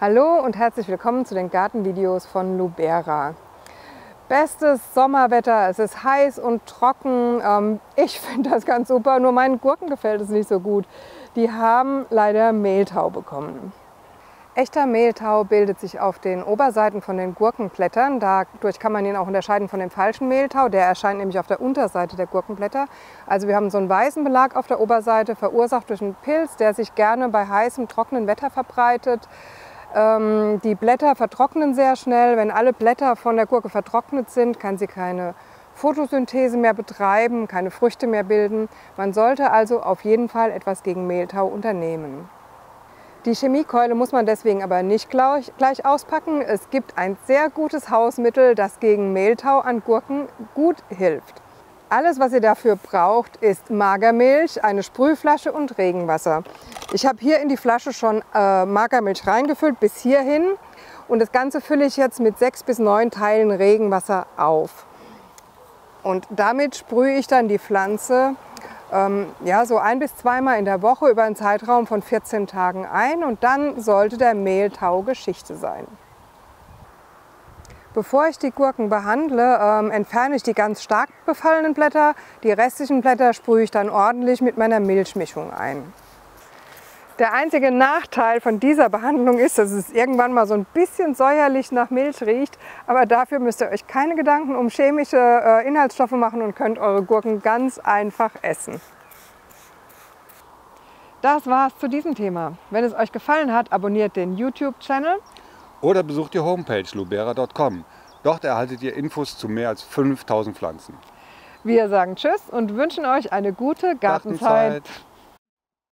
Hallo und herzlich willkommen zu den Gartenvideos von Lubera. Bestes Sommerwetter, es ist heiß und trocken. Ähm, ich finde das ganz super, nur meinen Gurken gefällt es nicht so gut. Die haben leider Mehltau bekommen. Echter Mehltau bildet sich auf den Oberseiten von den Gurkenblättern. Dadurch kann man ihn auch unterscheiden von dem falschen Mehltau. Der erscheint nämlich auf der Unterseite der Gurkenblätter. Also wir haben so einen weißen Belag auf der Oberseite, verursacht durch einen Pilz, der sich gerne bei heißem, trockenen Wetter verbreitet. Ähm, die Blätter vertrocknen sehr schnell. Wenn alle Blätter von der Gurke vertrocknet sind, kann sie keine Photosynthese mehr betreiben, keine Früchte mehr bilden. Man sollte also auf jeden Fall etwas gegen Mehltau unternehmen. Die Chemiekeule muss man deswegen aber nicht gleich, gleich auspacken. Es gibt ein sehr gutes Hausmittel, das gegen Mehltau an Gurken gut hilft. Alles, was ihr dafür braucht, ist Magermilch, eine Sprühflasche und Regenwasser. Ich habe hier in die Flasche schon äh, Magermilch reingefüllt bis hierhin und das Ganze fülle ich jetzt mit sechs bis neun Teilen Regenwasser auf. Und damit sprühe ich dann die Pflanze ähm, ja, so ein bis zweimal in der Woche über einen Zeitraum von 14 Tagen ein und dann sollte der Mehltau Geschichte sein. Bevor ich die Gurken behandle, ähm, entferne ich die ganz stark befallenen Blätter. Die restlichen Blätter sprühe ich dann ordentlich mit meiner Milchmischung ein. Der einzige Nachteil von dieser Behandlung ist, dass es irgendwann mal so ein bisschen säuerlich nach Milch riecht. Aber dafür müsst ihr euch keine Gedanken um chemische äh, Inhaltsstoffe machen und könnt eure Gurken ganz einfach essen. Das war's zu diesem Thema. Wenn es euch gefallen hat, abonniert den YouTube-Channel oder besucht die Homepage lubera.com. Dort erhaltet ihr Infos zu mehr als 5000 Pflanzen. Wir sagen Tschüss und wünschen euch eine gute Gartenzeit. Gartenzeit.